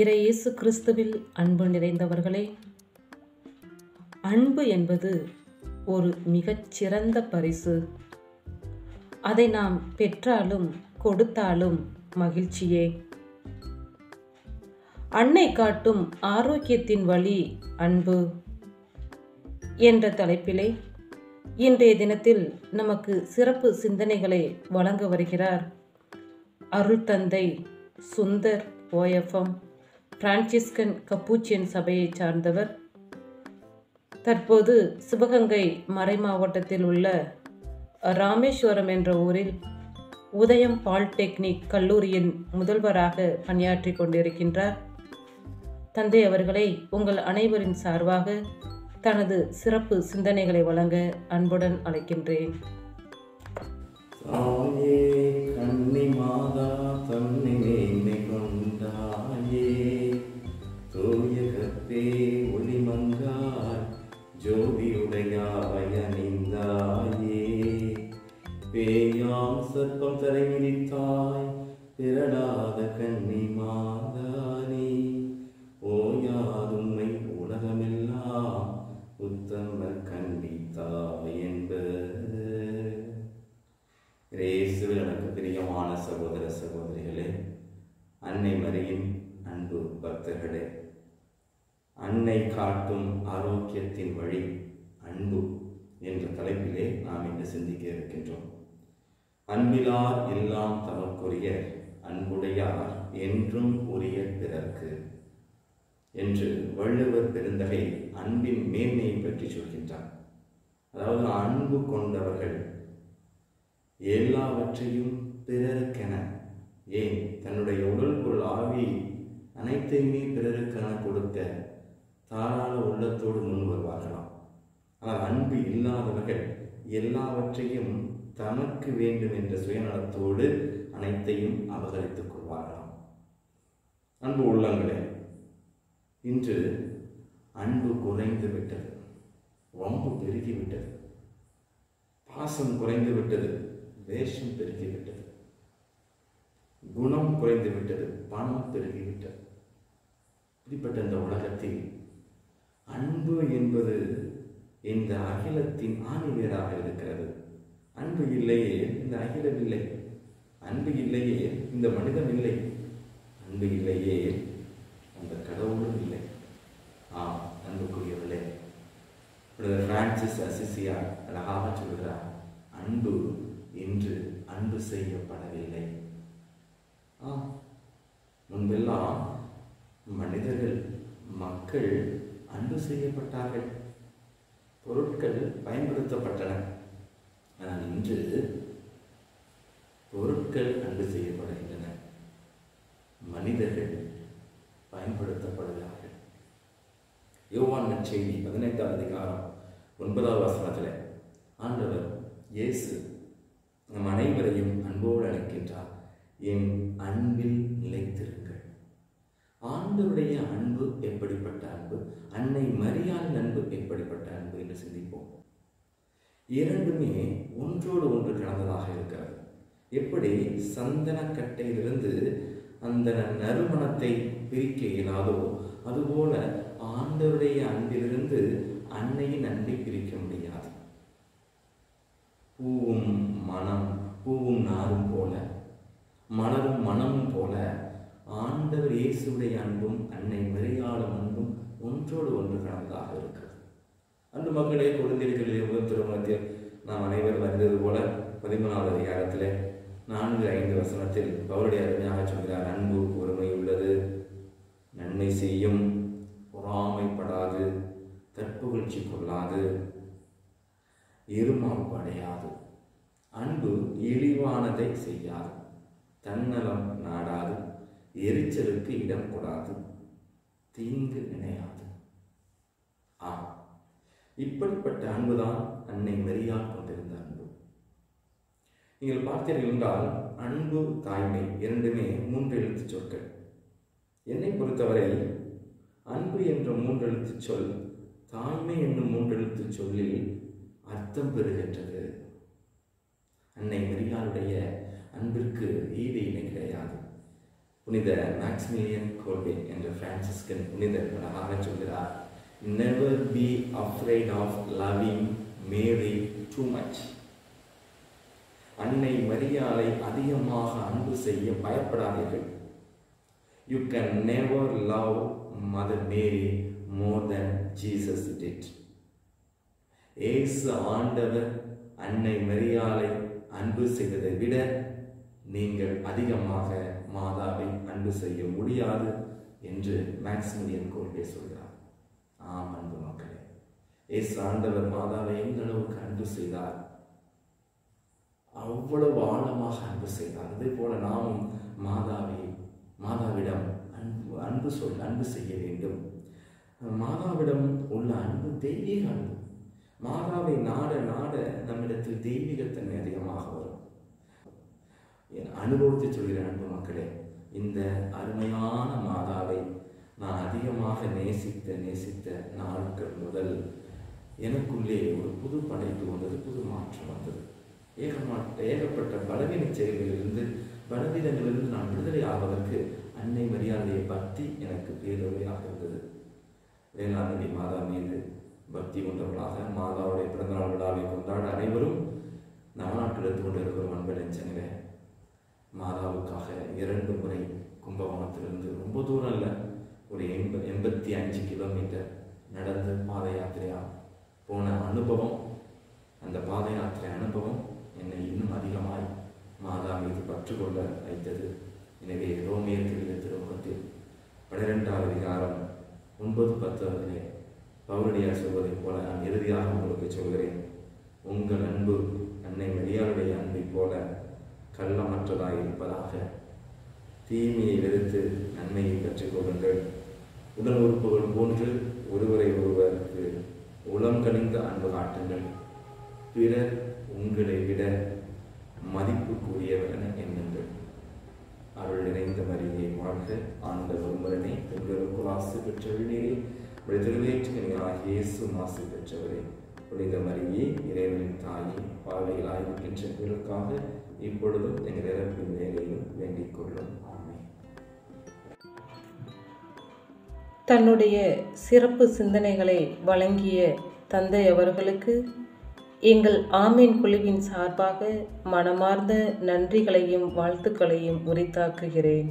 இறை இயேசு கிறிஸ்துவில் அன்பு நிறைந்தவர்களே அன்பு என்பது ஒரு மிகச்சிறந்த பரிசு. அதை நாம் பெற்றாலும் கொடுத்தாலும் மகிழ்ச்சியே. அன்னை காட்டும் ஆரோக்கியத்தின் வழி அன்பு என்ற தலைப்பிலே இன்றைய தினத்தில் நமக்கு சிறப்பு சிந்தனைகளை வழங்க வருகிறார் அருள் தந்தை சுந்தர் ஓஎஃப்எம் பிரான்சிஸ்கன் கப்பூச்சியன் சபையை சார்ந்தவர். தற்போது சிவகங்கை மறை மாவட்டத்தில் உள்ள ராமேஸ்வரம் என்ற ஊரில் உதயம் பால்டெக்னிக் கல்லூரியின் முதல்வராக பணியாற்றி கொண்டிருக்கின்றார். தந்தை அவர்களை உங்கள் அனைவரின் சார்பாக தனது சிறப்பு சிந்தனைகளை வழங்க அன்புடன் அழைக்கின்றேன். அன்னை காட்டும் ஆரோக்கியத்தின் வழி அன்பு என்ற தலைப்பிலே நாம் இன்று சிந்திக்க இருக்கின்றோம். அன்பிலார் எல்லாம் தமக்குரிய அன்புடையார் என்றும் உரிய பிறர்க்கு என்று வள்ளுவர் பெருந்தகை அன்பின் மேன்மையை பற்றி சொல்கின்றார். அதாவது அன்பு கொண்டவர்கள் எல்லாவற்றையும் பிறருக்கென ஏன்? தன்னுடைய உடல் பொருள் ஆவி அனைத்தையுமே பிறருக்கென கொடுக்க தாராள உள்ளத்தோடு முன் வருவார்களாம். ஆனால் அன்பு இல்லாதவர்கள் எல்லாவற்றையும் தமக்கு வேண்டும் என்ற சுயநலத்தோடு அனைத்தையும் அபகரித்துக் கொள்வார்களாம். அன்பு உள்ளங்களே இன்று அன்பு குறைந்து விட்டது வம்பு பெருகிவிட்டது பாசம் குறைந்து விட்டது வேஷம் பெருகிவிட்டது குணம் குறைந்து விட்டது பணம் பெருகிவிட்டது இப்படிப்பட்ட இந்த உலகத்தில் அன்பு என்பது இந்த அகிலத்தின் ஆணிவேராக இருக்கிறது. அன்பு இல்லையே இந்த அகிலம் இல்லை. அன்பு இல்லையே இந்த மனிதன் இல்லை. அன்பு இல்லையே அந்த கடவுளும் இல்லை. ஆம் அன்புக்குரியவர்களே பிரான்சிஸ் அசிசியா அழகாக சொல்கிறார் அன்பு இன்று அன்பு செய்யப்படவில்லை. ஆம் முன்பெல்லாம் மனிதர்கள் மக்கள் அன்பு செய்யப்பட்டார்கள். பொருட்கள் பயன்படுத்தப்பட்டன. ஆனால் இன்று பொருட்கள் அன்பு செய்யப்படுகின்றன. மனிதர்கள் பயன்படுத்தப்படுகிறார்கள். யோவான் நற்செய்தி பதினைந்தாம் அதிகாரம் ஒன்பதாவது வசனத்தில் ஆண்டவர் இயேசு நம் அனைவரையும் அன்போடு அழைக்கின்றார். என் அன்பில் நிலைத்திருங்கள். ஆண்டவருடைய அன்பு எப்படிப்பட்ட அன்பு? அன்னை மரியாளின் அன்பு எப்படிப்பட்ட அன்பு என்று சிந்திப்போம். இரண்டுமே ஒன்றோடு ஒன்று கலந்ததாக இருக்கிறது. எப்படி? சந்தனக்கட்டையிலிருந்து அந்த நறுமணத்தை பிரிக்க இயலாதோ அதுபோல ஆண்டவருடைய அன்பிலிருந்து அன்னையின் அன்பை பிரிக்க முடியாது. பூவும் மனம் பூவும் நாரும் போல மலரும் மனமும் போல ஆண்டவர் இயேசுடைய அன்பும் அன்னை மரியாளும் அன்பும் ஒன்றோடு ஒன்று கலந்ததாக இருக்கிறது. அன்பு மக்களே குழந்தைகளிலே முதல் திருமணத்தில் நாம் அனைவரும் அறிந்தது போல பதிமூணாவது அதிகாரத்தில் நான்கு ஐந்து வசனத்தில் பவுருடைய அருமையாக சொல்கிறார் அன்பு பொறுமை உள்ளது நன்மை செய்யும் பொறாமைப்படாது தற்புகழ்ச்சி கொள்ளாது இருமாப்பு அடையாது அன்பு இழிவானதை செய்யாது தன்னலம் நாடாது எரிச்சலுக்கு இடம் கூடாது. தீங்கு நினையாது. ஆம் இப்படிப்பட்ட அன்புதான் அன்னை மெரியால் கொண்டிருந்த அன்பு. நீங்கள் பார்த்தீர்கள் என்றால் அன்பு தாய்மை இரண்டுமே மூன்று எழுத்து சொற்கள். என்னை பொறுத்தவரை அன்பு என்ற மூன்றெழுத்து சொல் தாய்மை என்னும் மூன்றெழுத்து சொல்லில் அர்த்தம் பெறுகின்றது. அன்னை மரியாளுடைய அன்பிற்கு ஈடு இணை கிடையாது. புனித மேக்ஸ்மிலியன் கோல்பே என்ற பிரான்சிஸ்கன் புனிதர் அழகாக சொல்கிறார் never be afraid of loving Mary too much அன்னை மரியாளை அதிகமாக அன்பு செய்ய பயப்படாதீர்கள். You can never love mother Mary more than Jesus did ஏசு ஆண்டவர் அன்னை மரியாளை அன்பு செய்ததை விட நீங்கள் அதிகமாக மாதாவை அன்பு செய்ய முடியாது என்று மேக்சிமிலியன் கோல்பே சொல்கிறார். ஆம் அன்பு மக்களே ஏசு ஆண்டவர் மாதாவை எந்த அளவுக்கு அன்பு செய்தார்? அவ்வளவு ஆழமாக அன்பு செய்தார். அதே போல நாமும் மாதாவை மாதாவிடம் அன்பு அன்பு சொல் அன்பு செய்ய வேண்டும். மாதாவிடம் உள்ள அன்பு தெய்வீக அன்பு. அனுபவித்து சொல்கிற அன்பு மக்களே. இந்த அருமையான மாதாவை நான் அதிகமாக நேசித்த நேசித்த நாட்கள் முதல் எனக்குள்ளே ஒரு புது படைப்பு வந்தது புது மாற்றம் வந்தது. ஏகமா ஏகப்பட்ட பலவீன செயல்களிலிருந்து பலவீனங்களிலிருந்து நான் விடுதலை ஆவதற்கு அன்னை மரியாதையை பக்தி எனக்கு பேருவையாக இருந்தது. வேளாங்கண்ணி மாதா மீது பக்தி கொண்டவர்களாக மாதாவுடைய பிறந்தநாள் விழாவை கொண்டாட அனைவரும் நவநாட்கள் எடுத்து கொண்டிருக்கிறோம் அன்பு நெஞ்சங்களே மாதாவுக்காக இரண்டு முறை கும்பகோணத்திலிருந்து ரொம்ப தூரம் இல்லை. ஒரு எண்ப எண்பத்தி அஞ்சு கிலோமீட்டர் நடந்து பாத யாத்திரையாக போன அனுபவம். அந்த பாத யாத்திரை அனுபவம் என்னை இன்னும் அதிகமாய் மாதா மீது பற்றுக்கொள்ள வைத்தது. எனவே ரோமியர் திருவிழ திருமுகத்தில் பனிரெண்டாவது அதிகாரம் ஒன்பது பத்தாவதிலே பவுரடியார் சொல்வதைப் போல நான் இறுதியாக உங்களுக்கு சொல்கிறேன். உங்கள் அன்பு அன்னை மரியாளுடைய அன்பைப் போல கள்ளமற்றதாய் இருப்பதாக தீமையை வெறுத்து நன்மையை கற்றுக்கொள்ளுங்கள் உடல் உறுப்புகள் போன்று ஒருவரை ஒருவருக்கு உளம் கனிந்த அன்பு காட்டுங்கள். பிறர் உங்களை விட மதிப்புக்குரியவர் என எண்ணுங்கள். அருள் நிறைந்த மரியை வாழ்க. ஆண்டவர் முரணே பெண்களுக்குள் ஆசு பெற்றவர்களே நீரே இயேசு மாசு பெற்றவரே. புனித மரியே இறைவனின் தாயே பாவைகளாயிருக்கின்ற எங்களுக்காக இப்பொழுதும் எங்கள் இறப்பின் வேலையும் வேண்டிக் கொள்ளும் தன்னுடைய சிறப்பு சிந்தனைகளை வழங்கிய தந்தை அவர்களுக்கு எங்கள் ஆமீன் குழுவின் சார்பாக மனமார்ந்த நன்றிகளையும் வாழ்த்துக்களையும் உரித்தாக்குகிறேன்.